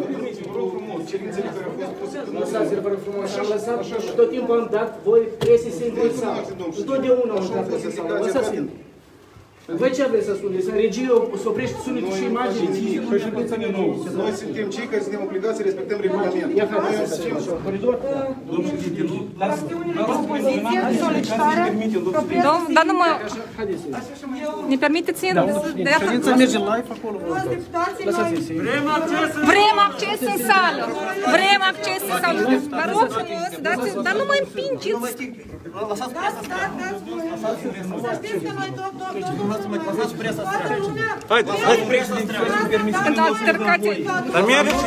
Permiteți, vă rog frumos, cerințele care au fost puse până Lăsați-l, vă rog frumos, am lăsat și tot timpul am dat voi presi să intre în sală. Întotdeauna am dat presi în sală, lăsați-l. Voi ce aveți să spuneți? În regie o să oprești sunetul și imaginii? Păi și puțin nou. Noi suntem cei care suntem obligați să respectăm regulamentul. Ia Noi haideți să suntem facem așa, coridor. Dom- dar nu mă... Haideți. Ne permiteți să de Ședința merge live acolo. Lăsați-l. Vrem acces în sală! Vrem acces în sală! Dar rog frumos, dați, dar nu mă împingeți! Lăsați presa să Lăsați presa să Haide, haide, presa Când altercați... Dar mergeți?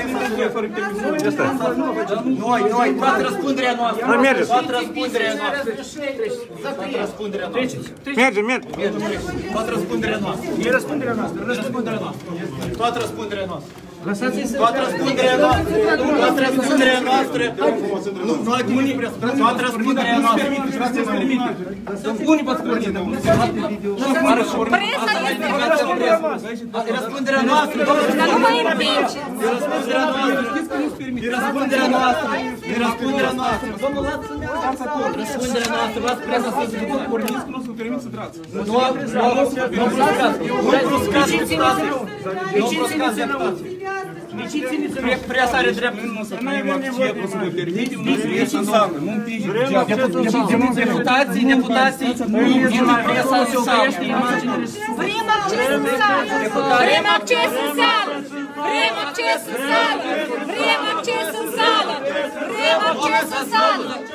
Noi, noi, toată răspunderea noastră. Dar mergeți. Toată răspunderea noastră. Toată răspunderea noastră. Merge, merge. Toată răspunderea noastră. E răspunderea noastră. Răspunderea noastră. Toată răspunderea noastră. Lăsați-l să... Toată răspunderea noastră. Toată răspunderea noastră. Nu, noi unii Toată răspunderea noastră. Unii vă spune. Presa este... Răspunderea noastră. Dar nu mă împingeți! E răspunderea noastră. E răspunderea noastră. E răspunderea noastră. Răspunderea noastră. Luați presa să se ducă. Nu se permit să trați. Nu, nu, nu bruscați. Nu bruscați deputații. Nu bruscați deputații. Pre- Presa are dreptul nu să primim acces, să vă permitem, nu presa înseamnă, nu împinge Deputații, deputații, nu împinge presa în sală. Vrem acces în sală! Vrem acces în sală! Vrem acces în sală! Vrem acces în sală! Vrem acces în sală!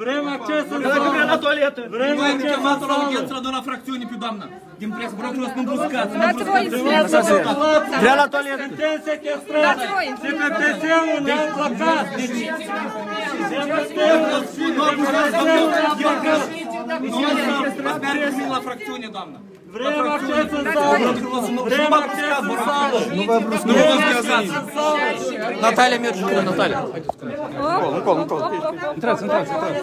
Noi am acces în chemat la sală! audiență la doamna fracțiune pe doamna. Din presă. Vă rog frumos, nu bruscați. Nu Dați voi bruscați. Vrea la toaletă! Suntem sequestrați! Dați voi! CPPC-ul ne-a blocat! Nu abuzați, domnul. Nu abuzați. Mergeți la fracțiune, doamna. Vrem acces în sală! Vrem acces în sală! Nu vă bruscați. Natalia merge cu Natalia. Încolo, încolo! Intrați, intrați, intrați.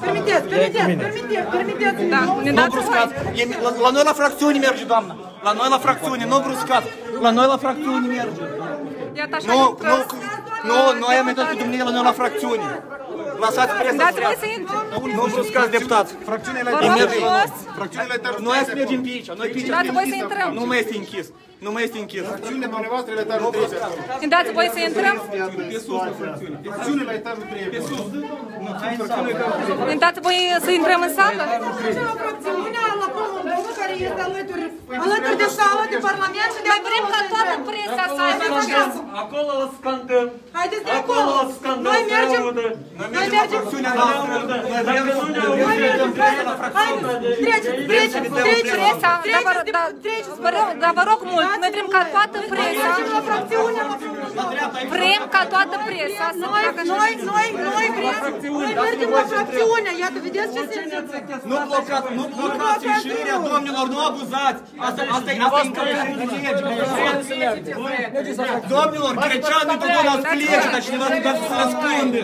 Permiteți, permiteți, permiteți, permiteți. Da, ne Nu dați voi! bruscați. E- La, la noi la fracțiune merge, doamna. La noi la fracțiune, nu bruscați. La noi la fracțiune merge. Iată așa Nu, e nu, prost. nu, noi am intrat cu dumneavoastră la noi la fracțiune. Lăsați presa să Dați voi treacă. Să intru! Nu bruscați deputați. Fracțiunile Vă rog frumos! Fracțiunile etajul Noi 3 să mergem pe aici. Noi pe aici. Dați voi să intrăm! Nu mai este închis. Nu mai este închis. Fracțiunile dumneavoastră la etajul 3 Ne dați voi să intrăm? Fracțiunile la etajul 3 Pe sus. Ne dați voi să intrăm în sală? Acea fracțiune la Promondovă care este alături, alături de sală de Parlament și de Noi vrem ca toată presa să aibă acces! Acolo o scandăm! Haideți de Acolo acolo! o scandăm! Noi mergem, Noi noi mergem, Fracțiunea noastră. Noi vrem să nu ne noi auzim! mergem, haideți, treceți, treceți, treceți, Presa, dar vă, treceți, dar, treceți, vă rog, dar vă rog mult, noi vrem ca toată presa, mergem la fracțiunea la Promondovă. vrem ca toată presa să Noi, facă noi, noi, noi vrem, noi mergem la fracțiune, iată, vedeți ce se întâmplă. Nu blocați, nu blocați ieșirea, domnilor, nu abuzați! Asta, asta, e- asta e încălcare de lege. Domnilor, greceanii întotdeauna îți plece, dar cineva nu dă să răspunde.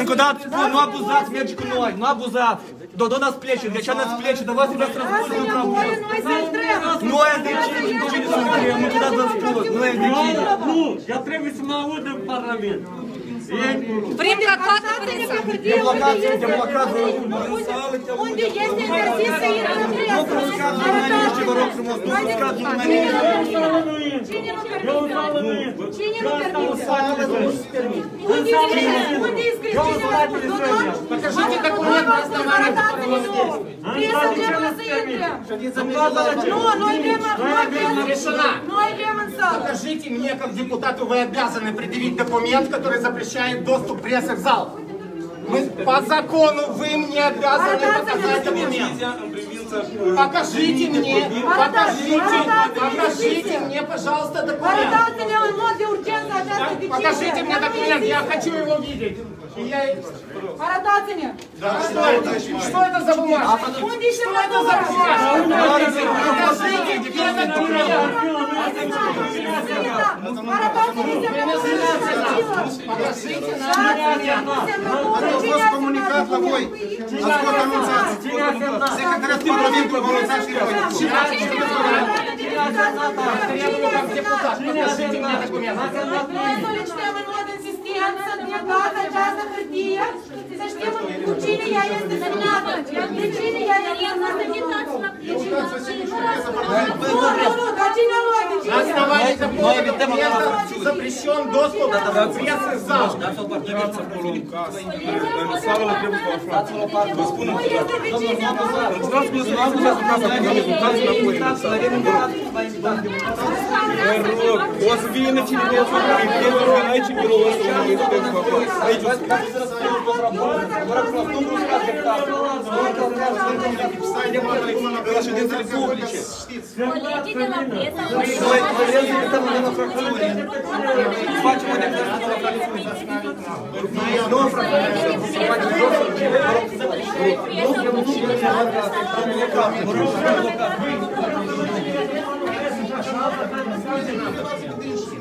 Încă o dată spun, nu abuzați, merge cu noi, nu abuzați. Dodona îți plece, greceanii îți plece, dar voi trebuie să Asta răspundeți e la nevoie, probleme. noi să intrăm. Noi de cine, de cine suntem, încă o dată vă spun, noi de cine. Nu! Ea trebuie să mă aud în Parlament! vrem ca toată presa. Te blocați, te blocați, vă rog Unde este interzis să intrăm intre. Nu, noi vrem, noi vrem, Решена. noi vrem în sală. Покажите мне, как депутату, вы обязаны предъявить документ, который запрещает доступ прессы в зал. Мы, по закону вы мне обязаны показать документ. Покажите мне, покажите, покажите мне, пожалуйста, документ. Покажите мне документ, я хочу его видеть. Я... Что это? Что это за бумажка? Что это за бумажка? Покажите, где Au fost comunicat la voi. Ați fost anunțați. Secretariatul Provinciului vă anunțați și voi. Cine a semnat? Cine a semnat? Noi solicităm în mod insistență să ne dați această hârtie, să știm cu cine ea este semnată, de cine ea este semnată. Nu, nu, nu, dar cine a luat, de На cine? основании какого документа запрещен доступ к прессы в зал? Nu este decizia noastră. У вас вільне чи не aici biroul ăsta unde este pe acolo. Aici o La ședințele publice. Colegii de la presă au Noi, noi le invităm în la fracțiune. Facem o declarație la fracțiune. Nu în fracțiune, să facem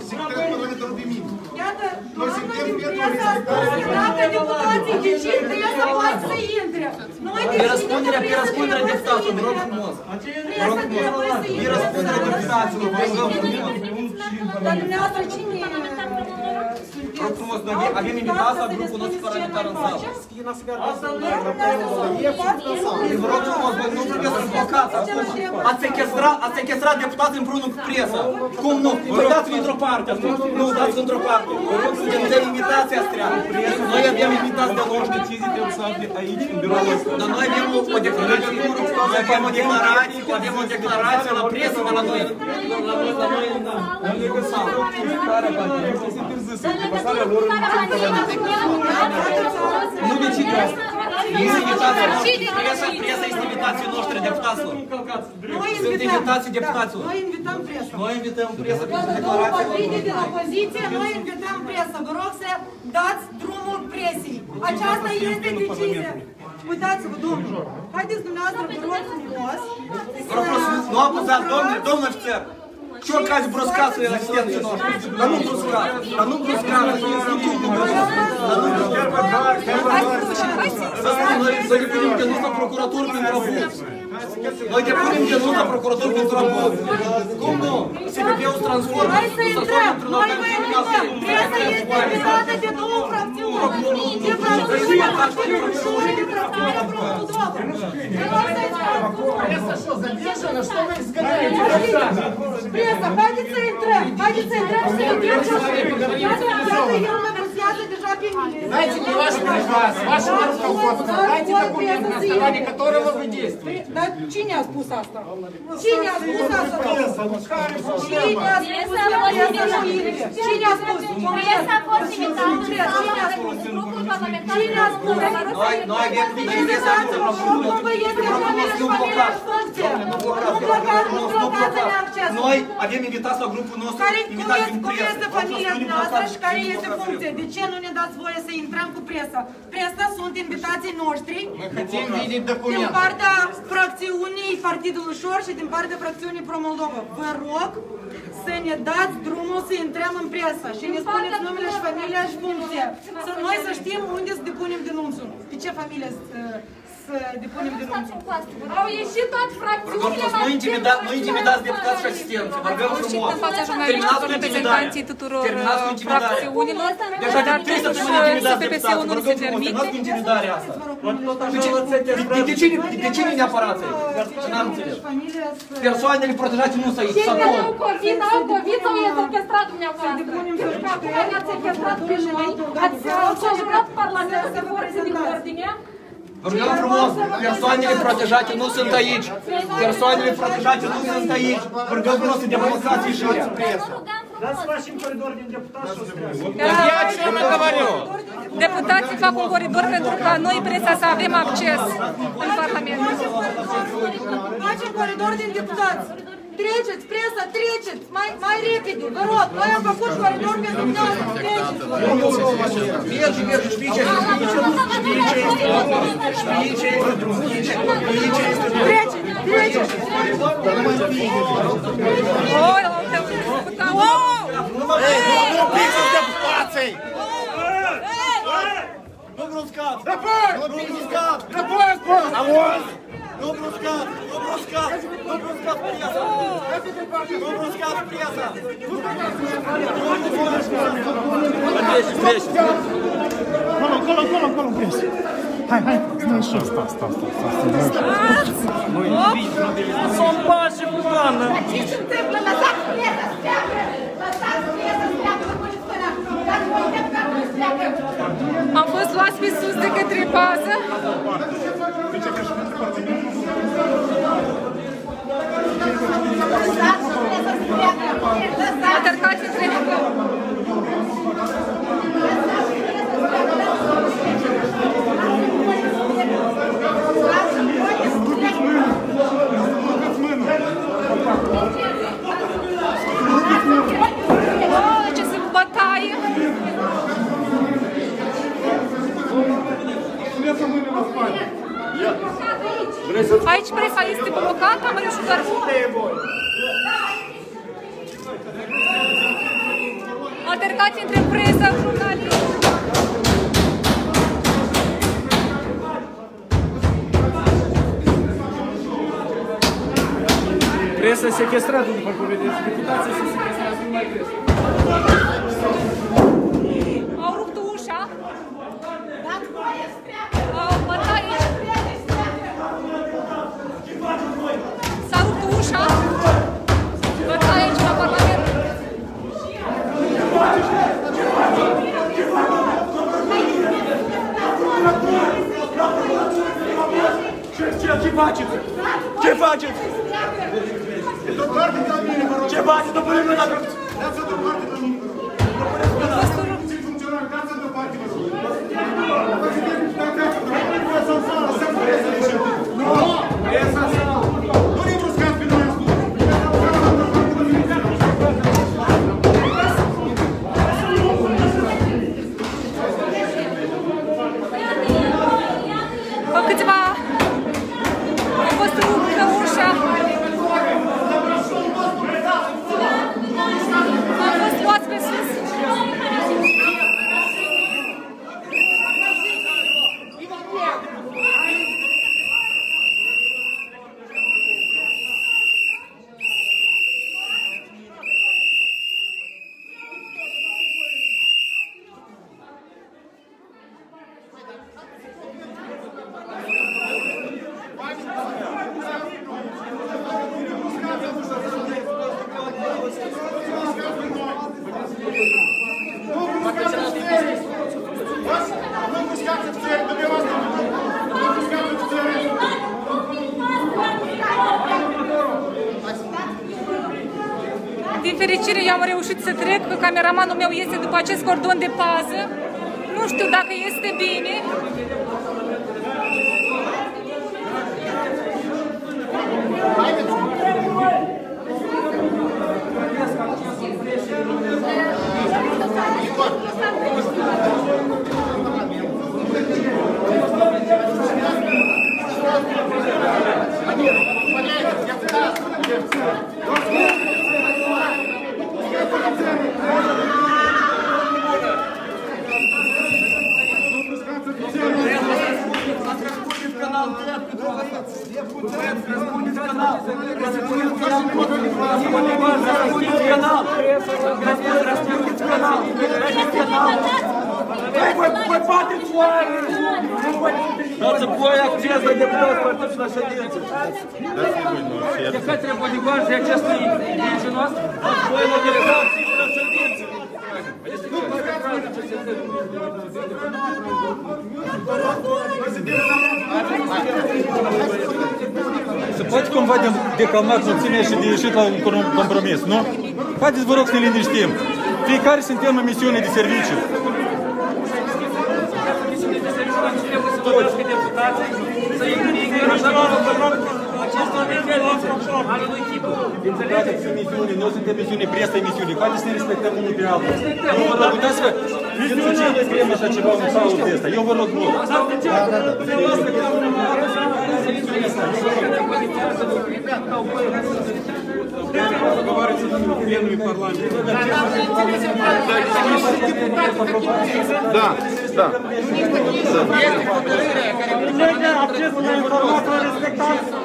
Всегда мы на это Iată, doamna din presă a spus că dacă deputații decid, trebuie să poată să intre. Noi Pe decidem răspunderea, că pe presă răspunderea trebuie să deputatului, vă rog intre. frumos. Presă trebuie să Pe intre. răspunderea deputaților, vă rog frumos. Dar dumneavoastră cine Vă rog frumos, noi avem invitat la grupul nostru parlamentar în sală. Și vă rog frumos, voi nu trebuie să blocați acum. Ați sequestrat, ați sequestrat deputații împreună cu presa. Cum nu? Voi dați-vă într-o parte. Nu, dați într-o parte. Vă rog să de invitația asta. Noi avem invitați de lor. Decizii trebuie să afle aici, în biroul ăsta. Dar noi avem o, o declarație, noi avem o declarație, avem o declarație la presă de la noi, la noi, la noi în, în sală. Se întârzie să pasarea lor în Nu decide asta. Este invitația noastră. Presa, presa este invitația noastră, deputaților. Noi Sunt invităm. invitații deputaților. Noi invităm presa. Noi invităm presa pentru Domnul declarație. Patride de la opoziție, noi invităm presă. Vă rog să dați drumul presei. Aceasta este decizia. Uitați-vă, domnul. Haideți dumneavoastră, vă rog frumos. Що якась броска це на стінці нож? Да ну броска, Да ну броска, Да ну броска. Да ну броска. За яким тянута прокуратур під работу. Но я будем тянута прокуратур під работу. Кому? Себе у трансформер. Мой военкомат, пресса есть бригада дедов, Пресса что, задержана? Что вы изгоняете? пресса, хайде центрем, хайде центрем, все идем. Надо, надо, ерунда, Дайте мне ваш приказ, вашего руководства, дайте документ, на основании которого вы действуете. Чиня с пусаста. Чиня с пусаста. Чиня с Noi avem invitat la grupul nostru, invitat din presă. Care este familia noastră și care este funcția? De ce nu ne dați dați voie să intrăm cu presa. Presa sunt invitații noștri din partea fracțiunii Partidului Șor și din partea fracțiunii Pro-Moldova. Vă rog să ne dați drumul să intrăm în presă și ne spuneți numele și familia și funcție. Să noi să știm unde să depunem denunțul. Pe ce familie uh, să, să depunem denunțul. Au ieșit toate fracțiunile. Nu intimidați, nu intimidați deputați și asistenți, vă rugăm frumos. în fața Terminați jurnaliștilor, cu reprezentanții intimidarea. tuturor Terminați cu uh, intimidarea. fracțiunilor. Deja de Dar 3 totuși săptămâni intimidați SPPS-ul deputați, vă nu rugăm se frumos, permite. terminați cu intimidarea asta. De ce, de, de, cine, de cine ne apărați aici? N-am înțeles. Familia să... Persoanele protejate nu sunt aici, Cei sunt care acolo. au COVID, au COVID sau e sequestrat dumneavoastră? Acum ne-ați sequestrat pe noi, ați conjurat Parlamentul să forțe din ordine. Vă rugăm frumos, persoanele protejate nu sunt aici. Persoanele protejate nu sunt aici. Vă rugăm frumos să demonstrați ieșirea. Vă rugăm frumos. Я о чем и говорю. Deputații fac un coridor pentru ca noi, presa, să avem acces în Parlament. Facem coridor din deputați. Treceți, presa, treceți, mai, mai repede, vă rog. Noi am făcut coridor pentru dumneavoastră, treceți. Mergi, mergi, știi ce este? Știi ce este? Știi ce este drum? Știi ce este drum? Treceți, treceți. Oi, la un deputat. Wow! Nu pișeți deputații! Nu bruscat! Raport! Nu bruscat! Raport, spus! Auzi! Nu bruscat! Nu bruscat! Nu bruscat presa! Nu bruscat presa! Acolo, acolo, acolo, acolo, prins. Hai, hai, stai așa. Sta, sta, sta, sta, sta. Sunt pași cu doamnă. Ce se întâmplă? Lăsați presa să pleacă! Lăsați presa să pleacă! Vă puneți până! Dați voi deputatul să pleacă! Am fost luați pe sus de către bază. Lăsați presa să pleacă! Lăsați! Назад, назад, назад. Aici presa este blocată, am reușit doar Altercații între presă, jurnaliști. Presa sequestrată, după cum vedeți. Deputații se sequestrează, nu mai Ce faceți? Ce faceți? Ce faceți, domnule Mâna? Dați-o deoparte, domnul. Puțin funcționari, dați-o deoparte, vă rog. Dați-o deoparte, dați-o deoparte. Lăsați presa de ce? Nu! Presa în sală. Nu ne bruscați pe noi, am spus. Cu câțiva a fost ruptă ușa. Am fost luați pe sus. Nu bruscați ofițerii, dumneavoastră. Nu bruscați ofițerii. Din fericire, eu am reușit să trec, că cameramanul meu este după acest cordon de pază. Nu știu dacă este bine. Dați voi acces de deputați participi la ședință. De către bodyguard și acestui lege noastră, dați voi mobilizați la ședință. Este clar ce se întâmplă. Se Să facem de calmat soțimea și de ieșit la un compromis, nu? Haideți, vă rog, să ne liniștim. Fiecare suntem în misiune de serviciu. Toți. acestor diferențe ale unui chip. Înțelegeți? emisiune, nu suntem emisiune, presă emisiune. Poate să ne respectăm unii pe altul. Nu vă rog, uitați că nu ce ne scriem așa ceva în pauză de asta. Eu vă rog, nu. Asta de ce? Da, da, da. Dumneavoastră, ca un da, da. Este hotărârea care... Legea accesul la informație respectați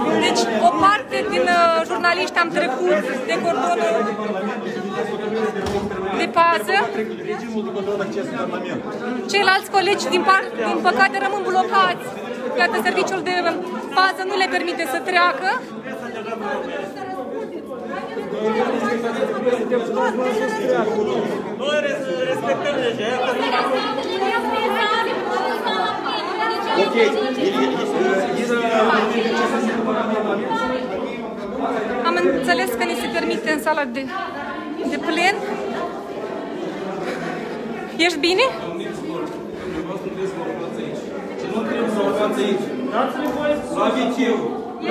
parte din uh, jurnaliști am trecut de cordonul de pază. Regimul de control de acces în Parlament. Ceilalți colegi, din, par, din păcate, rămân blocați. Iată, serviciul de pază nu le permite să treacă. Noi respectăm legea. Ok, Am înțeles că ni se permite în sala de, de plen. Ești bine? Nu trebuie să o fați aici. La liceu.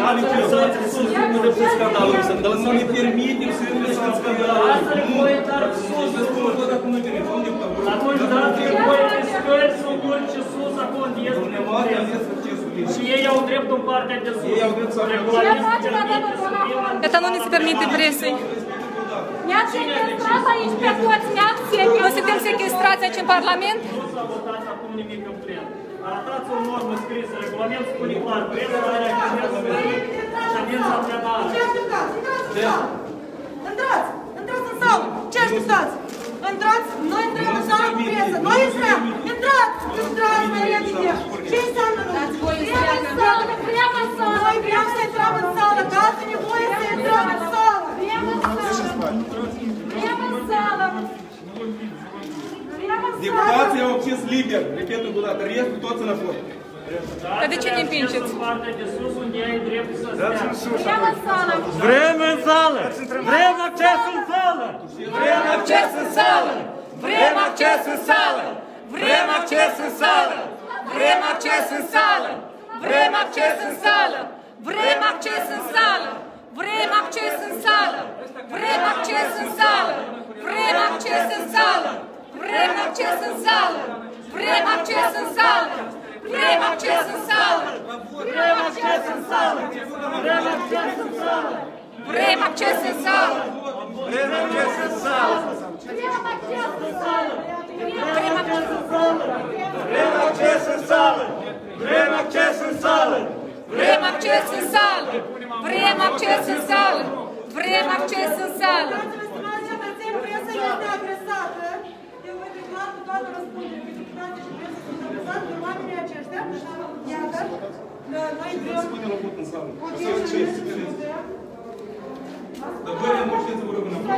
La liceu. Să nu de pe scandalul ăsta, dar să ne permitem să investim scandalul ăsta. Nu, să spun tot dacă nu permit. Unde Atunci dați voie de scări să urce sus acolo unde este Dumneavoastră aveți accesul liber. Și ei au dreptul în partea de sus. Ei au drept să avem Iată, nu ni se permite presei. Ne-ați sequestrat aici pe toți, ne-ați sequestrat. Noi suntem sequestrați aici în Parlament. Nu s-a votat acum nimic în plen. Arătați o normă scrisă, regulament spune clar, presa are acces pe ședința plenară. Ce așteptați? Intrați! Intrați în sală! Ce așteptați? Intrați! Noi intrăm în sală cu presă! Noi intrăm! Intrați! Intrați mai repede! Ce înseamnă? Dați voie să intrăm! Vrem în sală! Noi vrem să intrăm în sală! Dați-ne voie să intrăm în sală! Vrem în sală! Vrem în sală! Vrem în sală! Deputații au acces liber, repet încă o dată, restul toți înapoi. Dar de ce ne împingeți? În partea de sus unde ai dreptul să stea. Vrem în sală! Vrem în sală! Vrem acces în sală! Vrem acces în sală! Vrem acces în sală! Vrem acces în sală! Vrem acces în sală! Vrem acces în sală! Vrem acces în sală! Vrem acces în sală! Vrem acces în sală! Vrem acces în sală! Vrem acces în sală! Vrem acces în sală! Vrem acces în sală! Vrem acces în sală! Vrem acces în sală! Vrem acces în sală! Vrem acces în sală! Vrem acces în sală! Vrem acces în sală! Vrem acces în sală! Vrem acces în sală! Vrem acces în sală! Vrem acces în sală! Stimați cetățeni, presa este agresată. Eu voi declar cu toată răspunderea că deputații și presa sunt agresați de oamenii aceștia. Iată, noi vrem... Ok, Dar voi remușiți, vă rog, înapoi.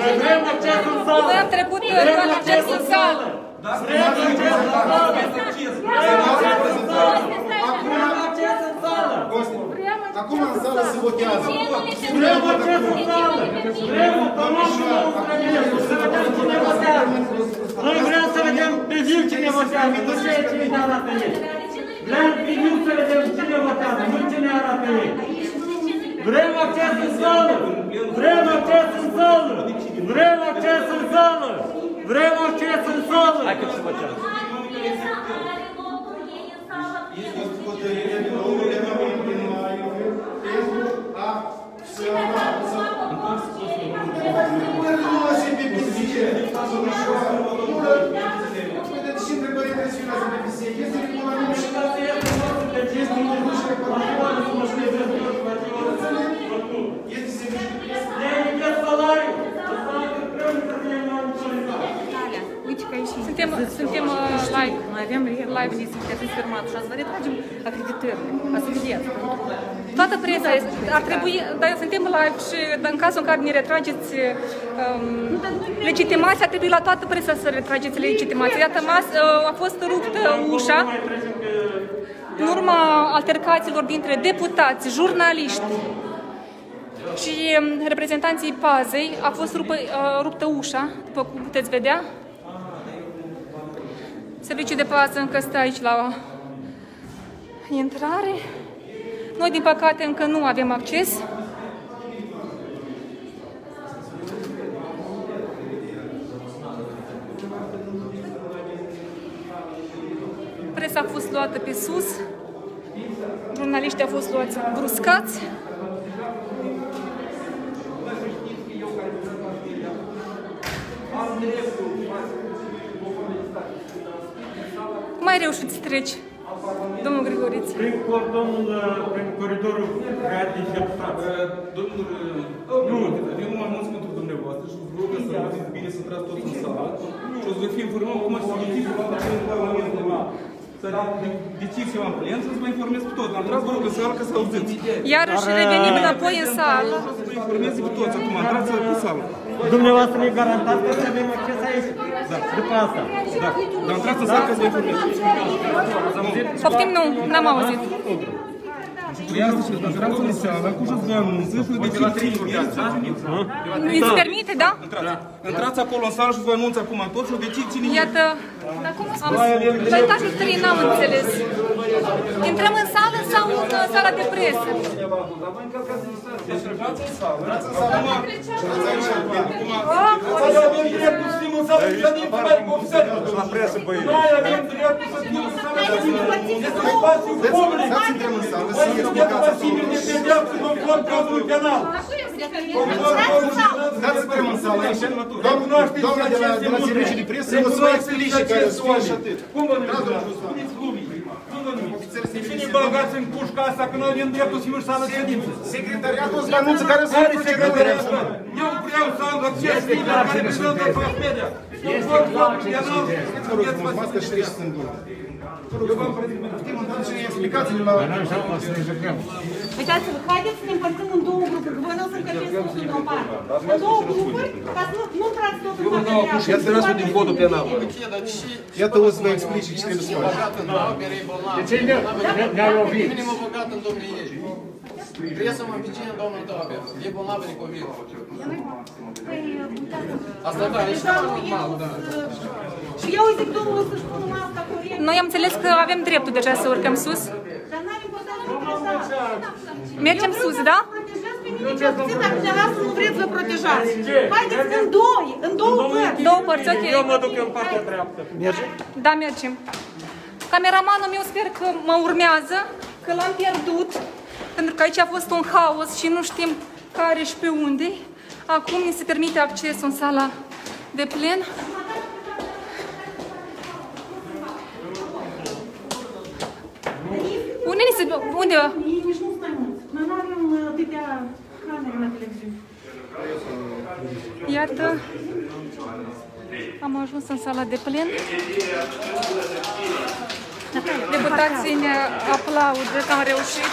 Noi vrem acces în sală! Noi am trecut doar acces în sală! Vrem acces în sală! Vrem acces în sală! Acum în sală se votează. Vrem acces în sală! Vrem autonomul nostru să vedem cine votează! Noi vrem să vedem pe viu cine votează, nu ceea ce ne arată ei! Vrem pe viu să vedem cine votează, nu cine arată ei! Vrem acces în sală! Vrem acces în sală! Vrem acces în sală! Vrem acces în sală! Hai că se votează! Este hotărârea din 9 noiembrie pentru a se Nu lăsi pe biserică, domnișoară. De ce întrebări impresionează pe biserică? Este regulament și este introducere Este serviciu Suntem, suntem uh, live. Mai avem live, ne sunteți confirmat și ați vă retragem acreditările. Ați vedeți. Toată presa este, ar trebui, dar suntem live și în cazul în care ne retrageți um, legitimația, ar trebui la toată presa să retrageți legitimația. Iată, mas, uh, a fost ruptă ușa în urma altercațiilor dintre deputați, jurnaliști și um, reprezentanții pazei a fost rupă, uh, ruptă ușa, după cum puteți vedea. Serviciul de pază încă stă aici la intrare. Noi, din păcate, încă nu avem acces. Presa a fost luată pe sus, jurnaliștii au fost luați bruscați. Cum ai reușit să treci, domnul Grigoriță? Prin cordonul, prin coridorul creat din deputat. Domnul, nu, eu nu am anunț pentru dumneavoastră și vă rog să vă bine să intrați toți în sală și o să vă fie informat cum ar să decizie la în Parlamentul. Să decizie în plen, să vă informez pe toți. Intrați, vă rog, în sală ca să auziți. Iarăși revenim înapoi în sală. Să vă informez pe toți acum, intrați în sală. Dumneavoastră ne garantați că avem acces aici? Da. După asta? Da. Dar intrați în sală ca să vă informez. Poftim, nu, n-am auzit. Я intrați în sală cu jos vă anunță și vă decizie. Îți permite, da? Intrați. Intrați acolo în sală și vă anunț acum toți și o decizie cine Iată, am, la etajul 3 n-am înțeles. Intrăm în sală sau în uh, sala de presă? Deci intrați în sală. Intrați în sală. Noi avem dreptul să fim în sală de ședință, mai observ. La presă, băi. Noi avem dreptul să fim în sală de ședință. Este spațiu public. Dați intrăm în sală, să Noi suntem explicați pasibili de pedeapsă conform codului penal. Dați intrăm în sală, Doamna doamna de la, de la serviciul de presă, o să vă explice care sunt și atât. Cum vă numiți? Spuneți lumii. Cum vă numiți? De cine băgați în pușca asta că noi avem dreptul să fim în sală de ședință? Secretariatul îți anunță care sunt Care procedurile. secretariat? Eu vreau să am acces liber care prezintă mass media. Conform codului penal. Vă rog frumos, mască și treci în gură. Vă rog frumos, putem întâlni și explicațiile la... Uitați-vă, haideți să ne împărțim în două grupuri, că voi nu o să încăpeți totul într-o parte. În două grupuri, ca să nu, nu intrați totul în partea dreaptă. Ia tărasul din codul penal. Iată o să vă explice ce trebuie să faci. De ce ne-a lovit? Mine m-a băgat în domnii ei. Trebuie să mă împicine domnul Tobe. E bolnavă de COVID. Asta da, e și normal, da. Și eu îi zic domnul să-și pună masca corect. Noi am înțeles că avem dreptul deja să urcăm sus. Dar n-are importanță Mergem sus, da? Protejați pe mine cel puțin, dacă dumneavoastră nu vreți să vă protejați. Haideți în doi, în două părți. Două părți, ok. Eu mă duc în partea dreaptă. Mergem? Da, mergem. Cameramanul meu sper că mă urmează, că l-am pierdut, pentru că aici a fost un haos și nu știm care și pe unde. Acum ni se permite accesul în sala de plen. Unde ni se... Unde? Ei nici nu sunt mai mulți. Noi nu avem uh, atâtea camere la televiziune. Iată, am ajuns în sala de plen. Deputații ne aplaudă că am reușit.